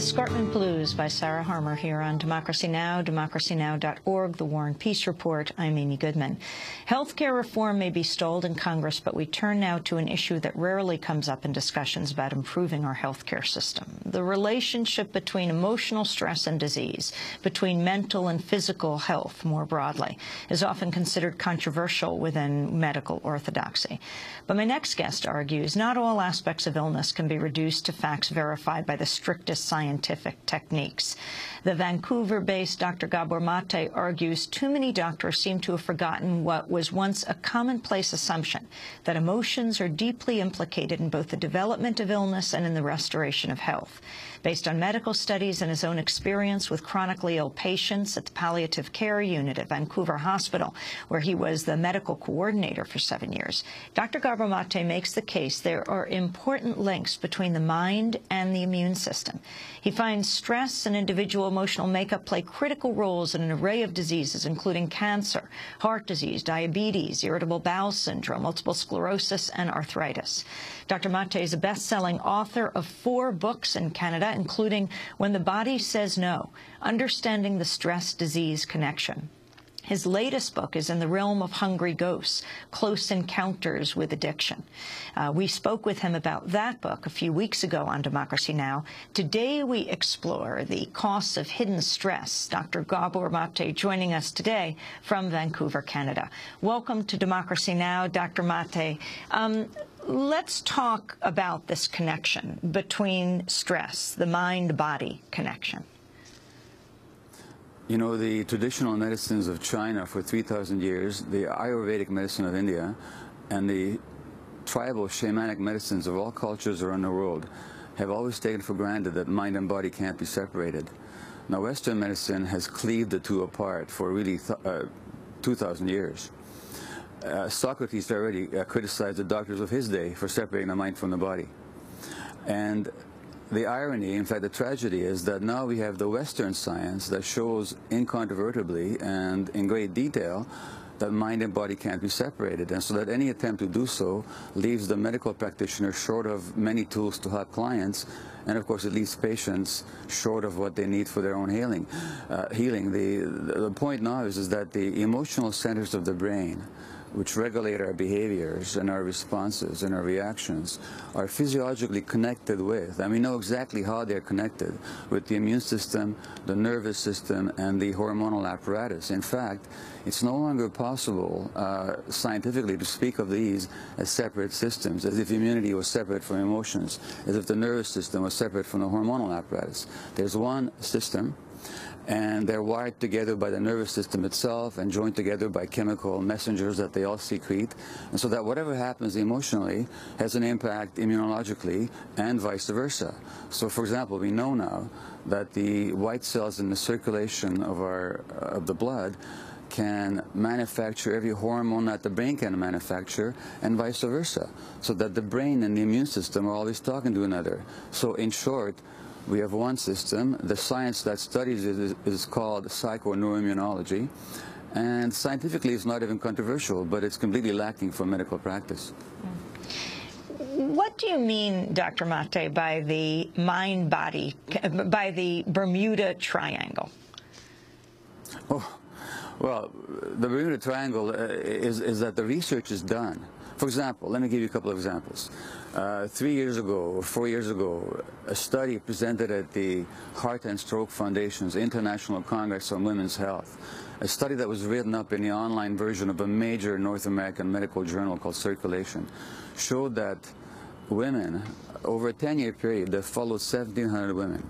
Escarpment Blues by Sarah Harmer here on Democracy Now!, democracynow.org, The War and Peace Report. I'm Amy Goodman. Healthcare reform may be stalled in Congress, but we turn now to an issue that rarely comes up in discussions about improving our healthcare system. The relationship between emotional stress and disease, between mental and physical health more broadly, is often considered controversial within medical orthodoxy. But my next guest argues not all aspects of illness can be reduced to facts verified by the strictest scientific techniques. The Vancouver-based Dr. Gabor Mate argues too many doctors seem to have forgotten what was once a commonplace assumption, that emotions are deeply implicated in both the development of illness and in the restoration of health. Based on medical studies and his own experience with chronically ill patients at the palliative care unit at Vancouver Hospital, where he was the medical coordinator for seven years, Dr. Gabor Mate makes the case there are important links between the mind and the immune system. He finds stress and individual emotional makeup play critical roles in an array of diseases, including cancer, heart disease, diabetes, irritable bowel syndrome, multiple sclerosis, and arthritis. Dr. Mate is a best-selling author of four books in Canada, including When the Body Says No, Understanding the Stress-Disease Connection. His latest book is in the realm of hungry ghosts, Close Encounters with Addiction. Uh, we spoke with him about that book a few weeks ago on Democracy Now! Today we explore the costs of hidden stress. Dr. Gabor Mate joining us today from Vancouver, Canada. Welcome to Democracy Now!, Dr. Mate. Um, let's talk about this connection between stress, the mind-body connection. You know, the traditional medicines of China for 3,000 years, the Ayurvedic medicine of India, and the tribal shamanic medicines of all cultures around the world have always taken for granted that mind and body can't be separated. Now, Western medicine has cleaved the two apart for really uh, 2,000 years. Uh, Socrates already uh, criticized the doctors of his day for separating the mind from the body. And the irony, in fact, the tragedy is that now we have the Western science that shows incontrovertibly and in great detail that mind and body can't be separated. And so that any attempt to do so leaves the medical practitioner short of many tools to help clients. And of course, it leaves patients short of what they need for their own healing. Uh, healing. The, the point now is, is that the emotional centers of the brain, which regulate our behaviors and our responses and our reactions are physiologically connected with, and we know exactly how they're connected with the immune system, the nervous system, and the hormonal apparatus. In fact, it's no longer possible uh, scientifically to speak of these as separate systems, as if immunity was separate from emotions, as if the nervous system was separate from the hormonal apparatus. There's one system and they're wired together by the nervous system itself and joined together by chemical messengers that they all secrete. And so that whatever happens emotionally has an impact immunologically and vice versa. So for example, we know now that the white cells in the circulation of, our, uh, of the blood can manufacture every hormone that the brain can manufacture and vice versa. So that the brain and the immune system are always talking to another. So in short, we have one system. The science that studies it is, is called psychoneuroimmunology. And scientifically, it's not even controversial, but it's completely lacking for medical practice. What do you mean, Dr. Mate, by the mind-body, by the Bermuda Triangle? Oh, well, the Bermuda Triangle uh, is, is that the research is done. For example, let me give you a couple of examples. Uh, three years ago, or four years ago, a study presented at the Heart and Stroke Foundation's International Congress on Women's Health, a study that was written up in the online version of a major North American medical journal called Circulation, showed that women, over a 10-year period, that followed 1,700 women,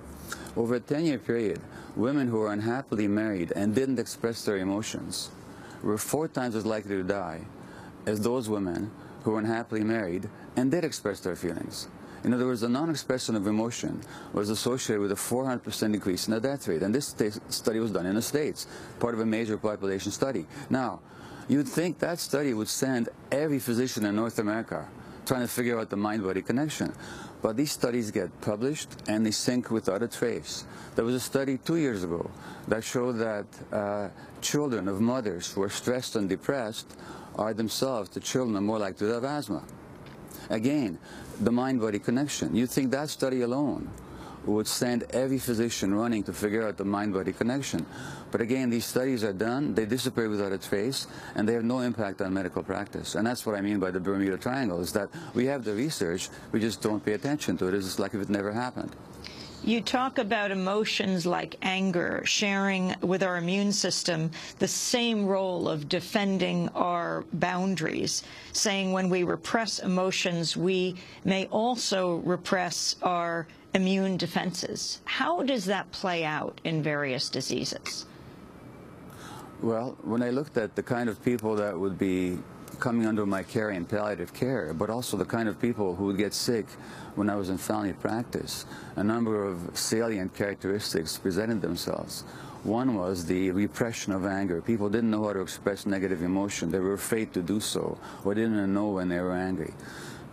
over a 10-year period, women who were unhappily married and didn't express their emotions were four times as likely to die as those women who were unhappily married and did express their feelings. In other words, the non-expression of emotion was associated with a 400% increase in the death rate. And this study was done in the States, part of a major population study. Now, you'd think that study would send every physician in North America trying to figure out the mind-body connection. But these studies get published and they sink without a trace. There was a study two years ago that showed that uh, children of mothers who are stressed and depressed are themselves, the children are more likely to have asthma. Again, the mind-body connection. You think that study alone would send every physician running to figure out the mind-body connection. But again, these studies are done, they disappear without a trace, and they have no impact on medical practice. And that's what I mean by the Bermuda Triangle, is that we have the research, we just don't pay attention to it. It's like if it never happened. You talk about emotions like anger, sharing with our immune system the same role of defending our boundaries, saying when we repress emotions, we may also repress our immune defenses. How does that play out in various diseases? Well, when I looked at the kind of people that would be coming under my care in palliative care, but also the kind of people who would get sick when I was in family practice. A number of salient characteristics presented themselves. One was the repression of anger. People didn't know how to express negative emotion. They were afraid to do so or didn't know when they were angry.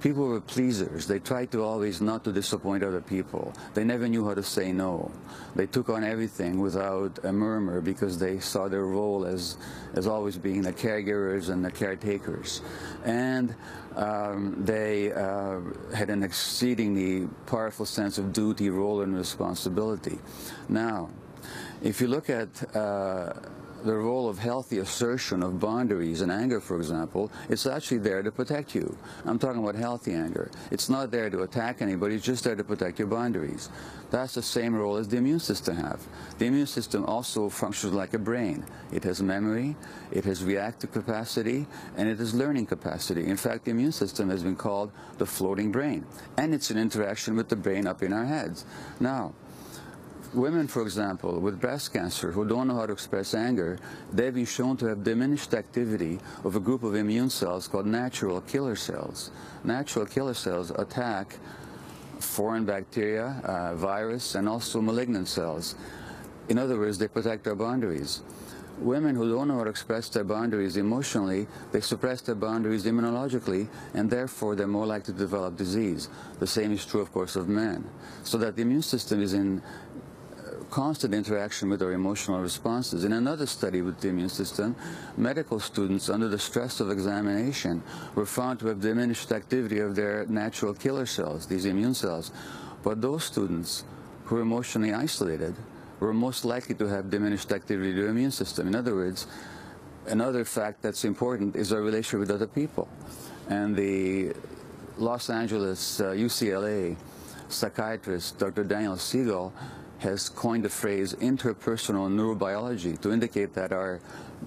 People were pleasers. They tried to always not to disappoint other people. They never knew how to say no. They took on everything without a murmur because they saw their role as, as always being the caregivers and the caretakers. And um, they uh, had an exceedingly powerful sense of duty, role, and responsibility. Now, if you look at uh, the role of healthy assertion of boundaries and anger, for example, it's actually there to protect you. I'm talking about healthy anger. It's not there to attack anybody, it's just there to protect your boundaries. That's the same role as the immune system have. The immune system also functions like a brain. It has memory, it has reactive capacity, and it has learning capacity. In fact, the immune system has been called the floating brain, and it's an interaction with the brain up in our heads. Now, Women, for example, with breast cancer who don't know how to express anger, they've been shown to have diminished activity of a group of immune cells called natural killer cells. Natural killer cells attack foreign bacteria, uh, virus, and also malignant cells. In other words, they protect our boundaries. Women who don't know how to express their boundaries emotionally, they suppress their boundaries immunologically, and therefore they're more likely to develop disease. The same is true, of course, of men. So that the immune system is in constant interaction with our emotional responses. In another study with the immune system, medical students under the stress of examination were found to have diminished activity of their natural killer cells, these immune cells. But those students who were emotionally isolated were most likely to have diminished activity of their immune system. In other words, another fact that's important is our relationship with other people. And the Los Angeles uh, UCLA psychiatrist, Dr. Daniel Siegel, has coined the phrase interpersonal neurobiology to indicate that our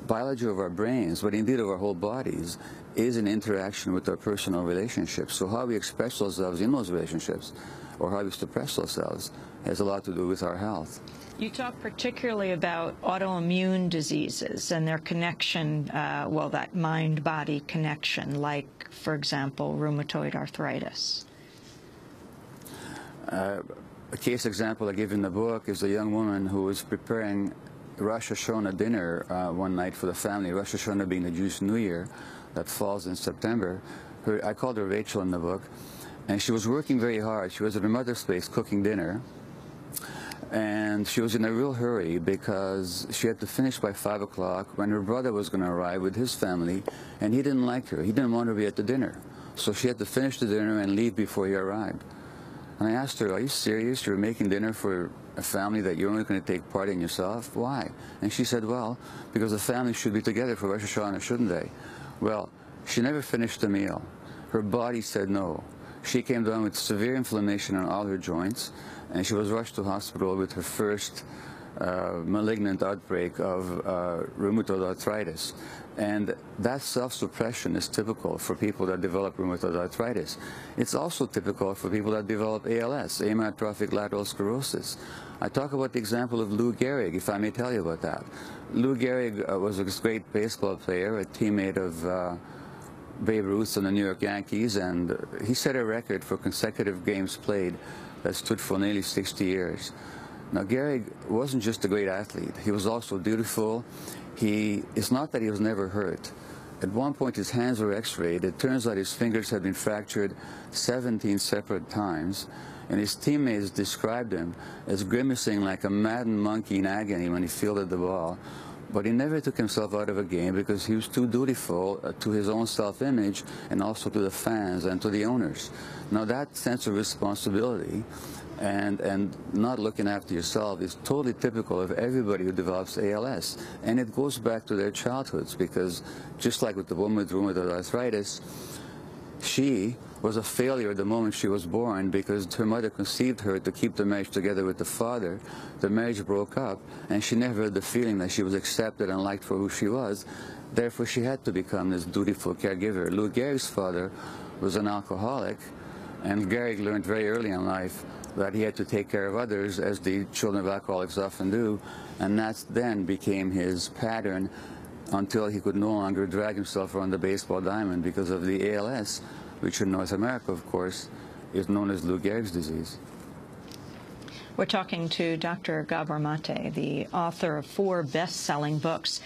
biology of our brains, but indeed of our whole bodies, is an interaction with our personal relationships. So how we express ourselves in those relationships or how we suppress ourselves has a lot to do with our health. You talk particularly about autoimmune diseases and their connection, uh, well, that mind-body connection, like, for example, rheumatoid arthritis. Uh, a case example I give in the book is a young woman who was preparing Rosh Hashanah dinner uh, one night for the family, Rosh Hashanah being the Jewish New Year that falls in September. Her, I called her Rachel in the book, and she was working very hard. She was at her mother's place cooking dinner, and she was in a real hurry because she had to finish by 5 o'clock when her brother was going to arrive with his family, and he didn't like her. He didn't want her to be at the dinner. So she had to finish the dinner and leave before he arrived. And I asked her, are you serious? You're making dinner for a family that you're only going to take part in yourself? Why? And she said, well, because the family should be together for Rosh Hashanah, shouldn't they? Well, she never finished the meal. Her body said no. She came down with severe inflammation on all her joints, and she was rushed to hospital with her first uh, malignant outbreak of uh, rheumatoid arthritis. And that self-suppression is typical for people that develop rheumatoid arthritis. It's also typical for people that develop ALS, amyotrophic lateral sclerosis. I talk about the example of Lou Gehrig, if I may tell you about that. Lou Gehrig uh, was a great baseball player, a teammate of uh, Babe Ruth and the New York Yankees, and he set a record for consecutive games played that stood for nearly 60 years. Now, Gehrig wasn't just a great athlete. He was also dutiful. He, it's not that he was never hurt. At one point, his hands were x-rayed. It turns out his fingers had been fractured 17 separate times, and his teammates described him as grimacing like a maddened monkey in agony when he fielded the ball. But he never took himself out of a game because he was too dutiful uh, to his own self-image and also to the fans and to the owners. Now, that sense of responsibility and, and not looking after yourself is totally typical of everybody who develops ALS. And it goes back to their childhoods because just like with the woman with rheumatoid arthritis, she was a failure the moment she was born because her mother conceived her to keep the marriage together with the father. The marriage broke up, and she never had the feeling that she was accepted and liked for who she was. Therefore, she had to become this dutiful caregiver. Lou Gehrig's father was an alcoholic, and Gehrig learned very early in life that he had to take care of others, as the children of alcoholics often do, and that then became his pattern until he could no longer drag himself around the baseball diamond because of the ALS, which in North America, of course, is known as Lou Gehrig's disease. We're talking to Dr. Gabor Mate, the author of four best-selling books.